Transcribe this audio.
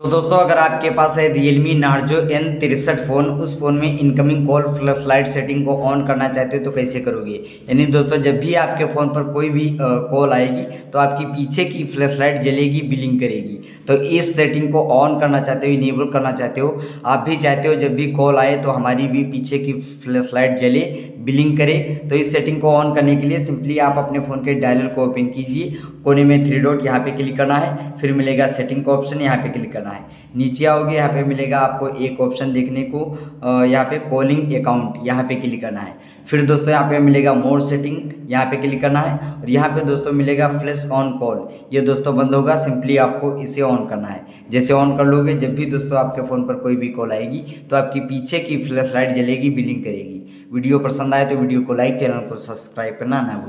तो दोस्तों, अगर आपके पास है Realme Narzo एन तिरसठ फ़ोन उस फ़ोन में incoming call flash light setting को ऑन करना चाहते हो तो कैसे करोगे? यानी दोस्तों, जब भी आपके फ़ोन पर कोई भी कॉल आएगी तो आपकी पीछे की फ्लैश लाइट जलेगी बिलिंग करेगी। तो इस सेटिंग को ऑन करना चाहते हो इनेबल करना चाहते हो, आप भी चाहते हो जब भी कॉल आए तो हमारी भी पीछे की फ्लैश लाइट जले बिलिंग करे। तो इस सेटिंग को ऑन करने के लिए सिंपली आप अपने फ़ोन के डायलर को ओपन कीजिए। कोने में थ्री डॉट यहाँ पे क्लिक करना है, फिर मिलेगा सेटिंग का ऑप्शन यहाँ पे क्लिक करना है। नीचे आओगे, यहाँ पे मिलेगा आपको एक ऑप्शन देखने को यहाँ पे कॉलिंग अकाउंट यहाँ पे क्लिक करना है। फिर दोस्तों, यहाँ पे मिलेगा मोर सेटिंग यहाँ पे क्लिक करना है और यहाँ पे दोस्तों मिलेगा फ्लैश ऑन कॉल ये दोस्तों बंद होगा सिंपली आपको इसे ऑन करना है। जैसे ऑन कर लोगे, जब भी दोस्तों आपके फ़ोन पर कोई भी कॉल आएगी तो आपकी पीछे की फ्लैश लाइट जलेगी बिलिंग करेगी। वीडियो पसंद आए तो वीडियो को लाइक चैनल को सब्सक्राइब करना ना भूलें।